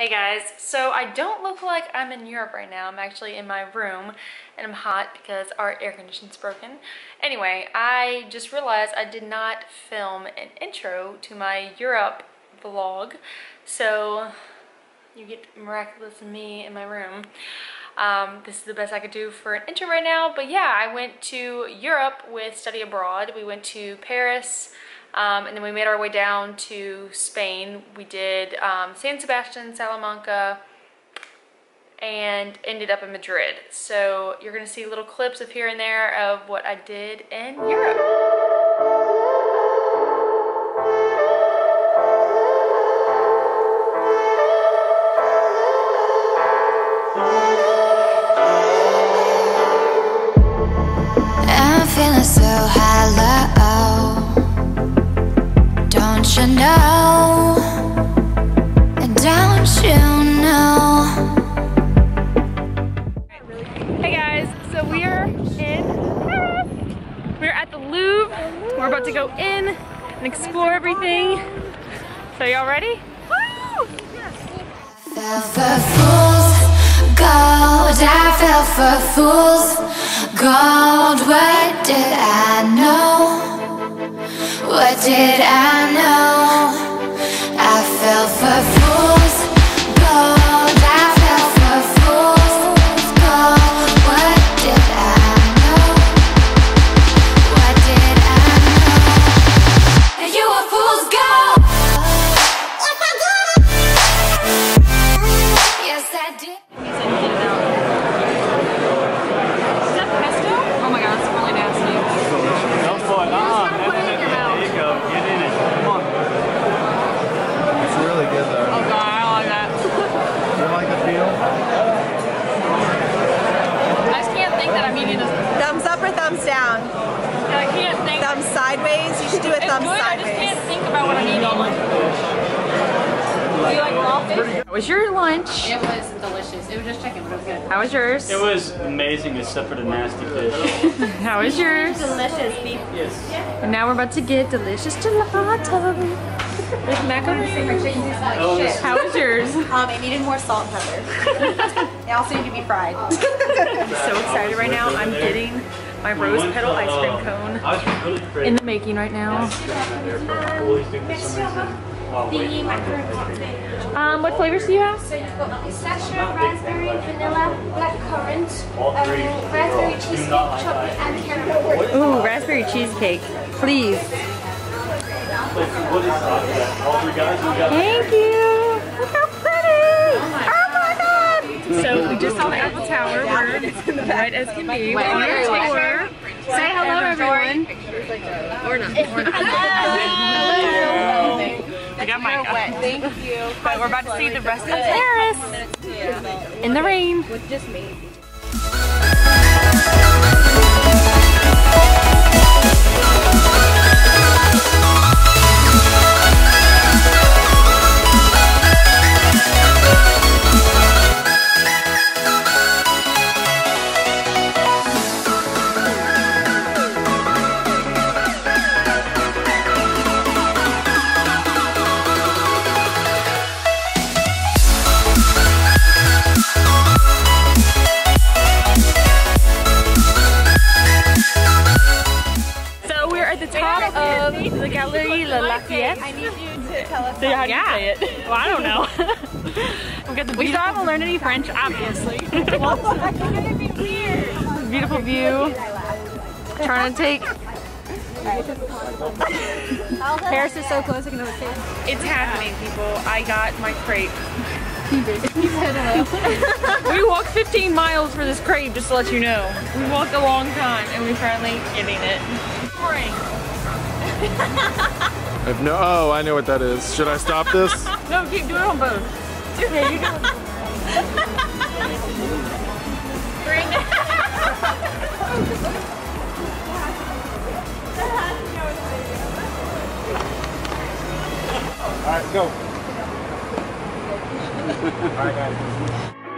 Hey guys, so I don't look like I'm in Europe right now. I'm actually in my room and I'm hot because our air conditioning's broken. Anyway, I just realized I did not film an intro to my Europe vlog. So you get miraculous me in my room. Um, this is the best I could do for an intro right now. But yeah, I went to Europe with study abroad. We went to Paris, um, and then we made our way down to Spain. We did um, San Sebastian, Salamanca, and ended up in Madrid. So you're gonna see little clips of here and there of what I did in Europe. I'm feeling so hollow. And explore everything. So y'all ready? Woo! What did I know? What did I know? How was your lunch? It was delicious. It was just chicken, but it was good. How was yours? It was amazing except for the nasty fish. How was yours? Delicious beef. yes. And now we're about to get delicious gelato with macaroni. Oh, it was- How was yours? Um, it needed more salt and pepper. it also needed to be fried. I'm so excited right now. I'm getting my rose petal ice cream cone I was really afraid. in the making right now. The macaroni latte. Um, what flavors do you have? So you've got pistachio, raspberry, vanilla, blackcurrant, um, raspberry cheesecake, chocolate, and caramel. Ooh, raspberry cheesecake. Please. What is that? All three guys? We got Thank you. Look how pretty. Oh my god. So we just saw the Eiffel Tower. We're right as can be. We're on a tour. Say hello, everyone. I got my Thank you. But we're about to see the rest of Paris. In the rain. So of the Galerie La Lafayette. I need you to tell us. So How do you say it? Well, I don't know. we got the we still haven't learned any French, obviously. Beautiful view. Trying to take. Paris is so close, I can almost It's happening, people. I got my crepe. we walked 15 miles for this crepe, just to let you know. We walked a long time, and we're finally getting it. Boring. I've no. Oh, I know what that is. Should I stop this? No, keep doing it on both. Yeah, you do it. All right, go. All right, guys.